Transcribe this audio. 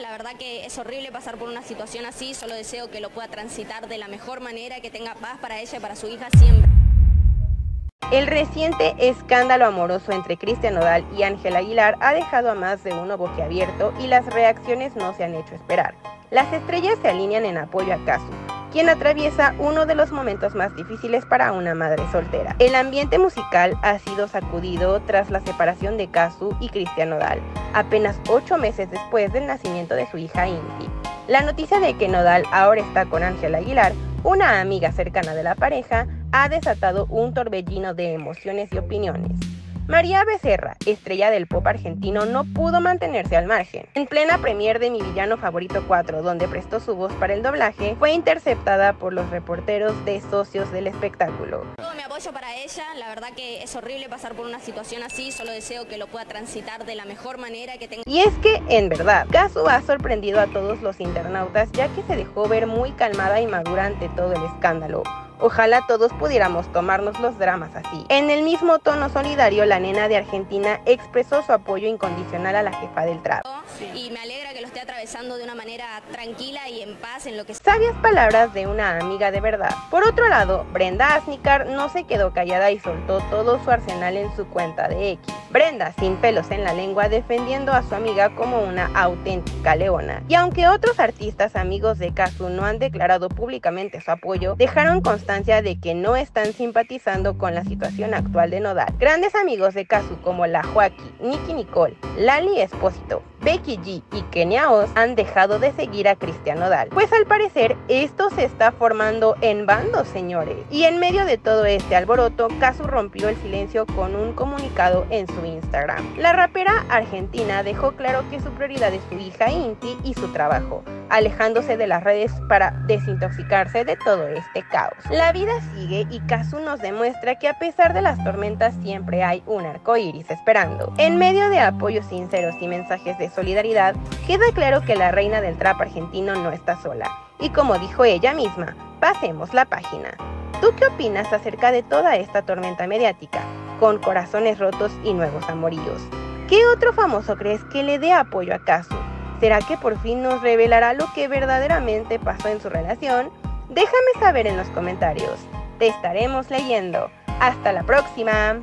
la verdad que es horrible pasar por una situación así, solo deseo que lo pueda transitar de la mejor manera, que tenga paz para ella y para su hija siempre. El reciente escándalo amoroso entre Cristian Nodal y Ángel Aguilar ha dejado a más de uno boquiabierto y las reacciones no se han hecho esperar. Las estrellas se alinean en apoyo a Casu, quien atraviesa uno de los momentos más difíciles para una madre soltera. El ambiente musical ha sido sacudido tras la separación de Casu y Cristian Nodal, apenas ocho meses después del nacimiento de su hija Inti. La noticia de que Nodal ahora está con Ángel Aguilar, una amiga cercana de la pareja, ha desatado un torbellino de emociones y opiniones. María Becerra, estrella del pop argentino, no pudo mantenerse al margen. En plena premier de Mi Villano Favorito 4, donde prestó su voz para el doblaje, fue interceptada por los reporteros de socios del espectáculo. Apoyo para ella, la verdad que es horrible pasar por una situación así, solo deseo que lo pueda transitar de la mejor manera que tenga... Y es que, en verdad, Kazu ha sorprendido a todos los internautas ya que se dejó ver muy calmada y madura ante todo el escándalo. Ojalá todos pudiéramos tomarnos los dramas así. En el mismo tono solidario, la nena de Argentina expresó su apoyo incondicional a la jefa del trato. Y me alegra atravesando de una manera tranquila y en paz en lo que... Sabias palabras de una amiga de verdad. Por otro lado, Brenda Asnikar no se quedó callada y soltó todo su arsenal en su cuenta de X. Brenda, sin pelos en la lengua, defendiendo a su amiga como una auténtica leona. Y aunque otros artistas amigos de Kazu no han declarado públicamente su apoyo, dejaron constancia de que no están simpatizando con la situación actual de Nodal. Grandes amigos de Kazu como la Joaquín, Nicky Nicole, Lali Espósito, Becky G y Kenia Oz han dejado de seguir a Cristian Nodal, pues al parecer esto se está formando en bandos, señores. Y en medio de todo este alboroto, Kazu rompió el silencio con un comunicado en su Instagram. La rapera argentina dejó claro que su prioridad es su hija Inti y su trabajo, alejándose de las redes para desintoxicarse de todo este caos. La vida sigue y Kazu nos demuestra que a pesar de las tormentas siempre hay un arco iris esperando. En medio de apoyos sinceros y mensajes de solidaridad, queda claro que la reina del trap argentino no está sola. Y como dijo ella misma, pasemos la página. ¿Tú qué opinas acerca de toda esta tormenta mediática, con corazones rotos y nuevos amoríos? ¿Qué otro famoso crees que le dé apoyo a Casu? ¿Será que por fin nos revelará lo que verdaderamente pasó en su relación? Déjame saber en los comentarios. Te estaremos leyendo. Hasta la próxima.